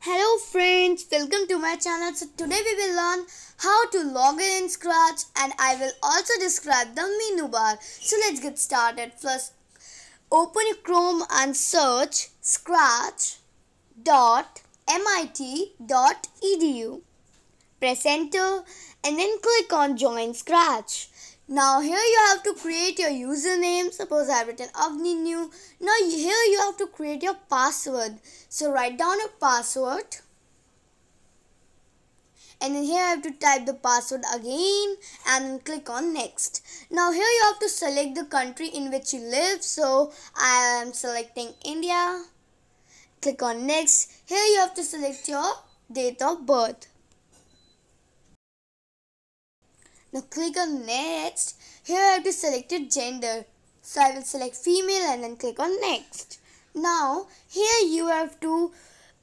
Hello friends, welcome to my channel. So today we will learn how to log in in Scratch and I will also describe the menu bar. So let's get started. First open Chrome and search scratch.mit.edu. Press enter and then click on join Scratch. Now here you have to create your username. Suppose I have written Avni New. Now here you have to create your password. So write down your password. And then here I have to type the password again and click on next. Now here you have to select the country in which you live. So I am selecting India. Click on next. Here you have to select your date of birth. Now click on next. Here I have to select a gender. So I will select female and then click on next. Now here you have to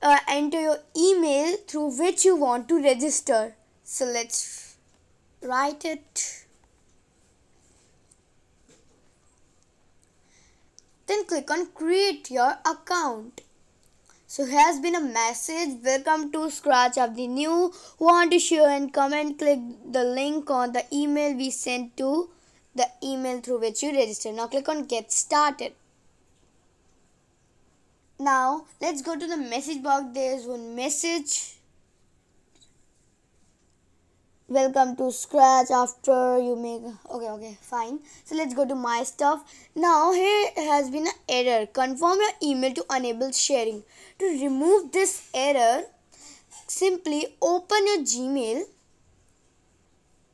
uh, enter your email through which you want to register. So let's write it. Then click on create your account. So has been a message. Welcome to Scratch Avni New. Want to share and comment? Click the link on the email we sent to the email through which you register. Now click on get started. Now let's go to the message box. There is one message welcome to scratch after you make okay okay fine. So let's go to my stuff. Now here has been an error. Confirm your email to enable sharing. To remove this error simply open your gmail.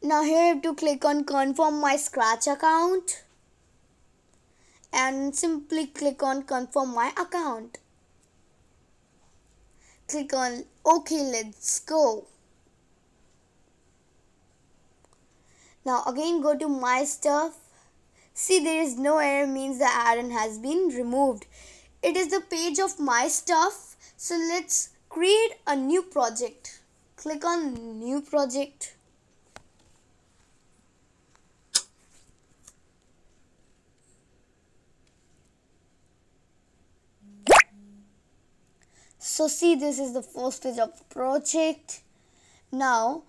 Now here you have to click on confirm my scratch account. And simply click on confirm my account. Click on ok let's go Now again go to my stuff. See there is no error means the error has been removed. It is the page of my stuff. So let's create a new project. Click on new project. So see this is the first page of project. Now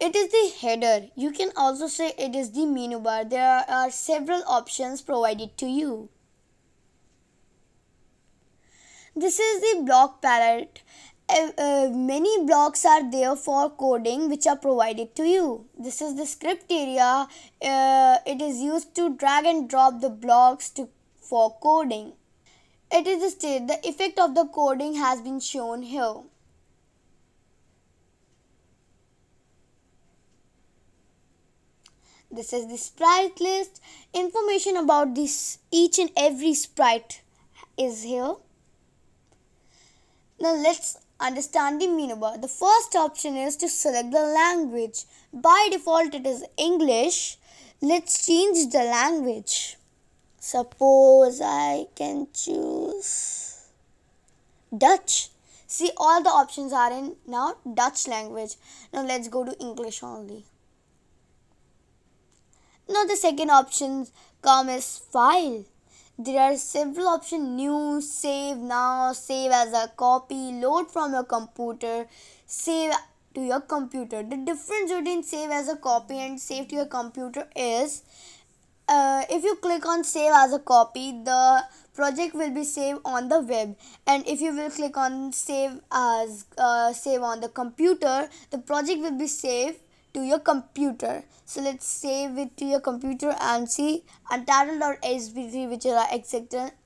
it is the header. You can also say it is the menu bar. There are several options provided to you. This is the block palette. Uh, many blocks are there for coding which are provided to you. This is the script area. Uh, it is used to drag and drop the blocks to for coding. It is the state. The effect of the coding has been shown here. This is the sprite list. Information about this each and every sprite is here. Now let's understand the menu bar. The first option is to select the language. By default it is English. Let's change the language. Suppose I can choose Dutch. See all the options are in now Dutch language. Now let's go to English only. Now the second option come as file. There are several options new, save now, save as a copy, load from your computer, save to your computer. The difference between save as a copy and save to your computer is uh, if you click on save as a copy, the project will be saved on the web and if you will click on save as uh, save on the computer, the project will be saved to your computer. So let's save it to your computer and see untitled.sb3 which is our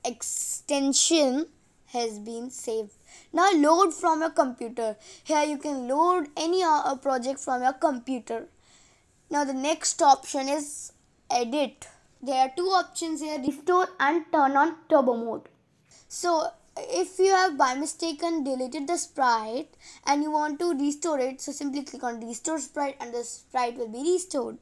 extension has been saved. Now load from your computer. Here you can load any uh, project from your computer. Now the next option is edit. There are two options here restore and turn on turbo mode. So if you have by mistake deleted the sprite and you want to restore it so simply click on restore sprite and the sprite will be restored.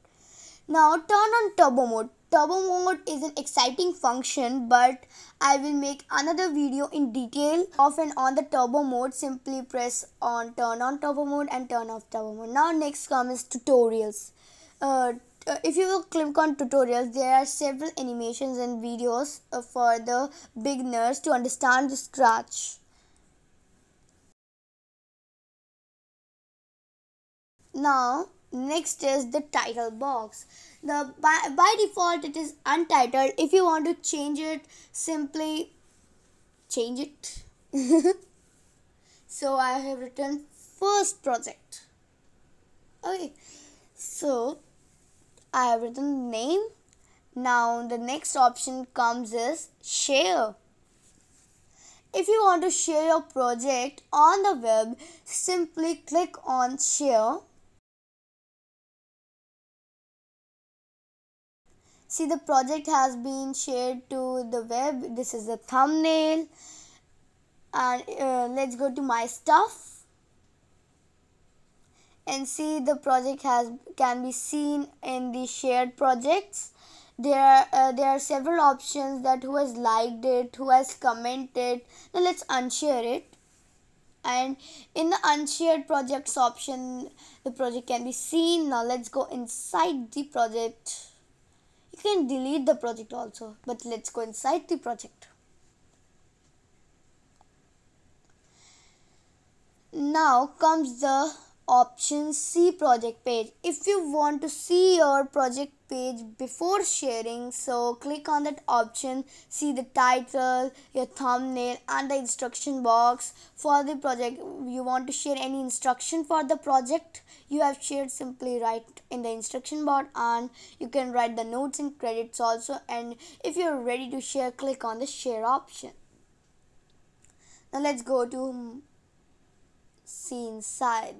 Now turn on turbo mode. Turbo mode is an exciting function but i will make another video in detail. Of and on the turbo mode simply press on turn on turbo mode and turn off turbo mode. Now next comes tutorials. Uh, uh, if you will click on tutorials there are several animations and videos uh, for the beginners to understand the scratch. Now next is the title box. The by, by default it is untitled. If you want to change it simply change it. So i have written first project. Okay. So i have written name. Now the next option comes is share. If you want to share your project on the web simply click on share. See the project has been shared to the web. This is the thumbnail. And uh, let's go to my stuff and see the project has can be seen in the shared projects. There uh, there are several options that who has liked it who has commented. Now let's unshare it. And in the unshared projects option the project can be seen. Now let's go inside the project. You can delete the project also, but let's go inside the project. Now comes the option see project page. If you want to see your project page before sharing so click on that option see the title your thumbnail and the instruction box for the project. You want to share any instruction for the project? You have shared simply write in the instruction box and you can write the notes and credits also. And if you're ready to share click on the share option. Now let's go to see inside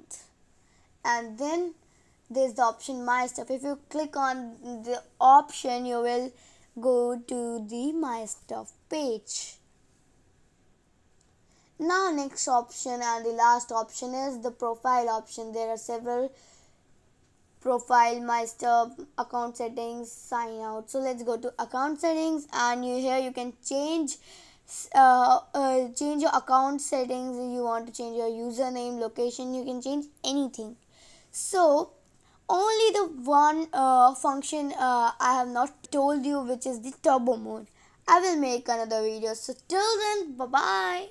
and then there's the option my stuff. If you click on the option you will go to the my stuff page. Now next option and the last option is the profile option. There are several profile my stuff account settings sign out. So let's go to account settings and you here you can change uh, uh, change your account settings. You want to change your username location you can change anything so only the one uh, function uh, I have not told you which is the turbo mode. I will make another video. So till then bye bye.